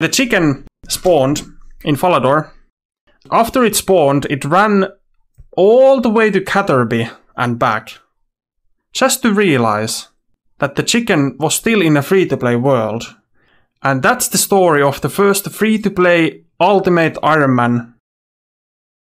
The chicken spawned in Falador. After it spawned, it ran all the way to Catherby and back. Just to realize that the chicken was still in a free to play world. And that's the story of the first free to play Ultimate Iron Man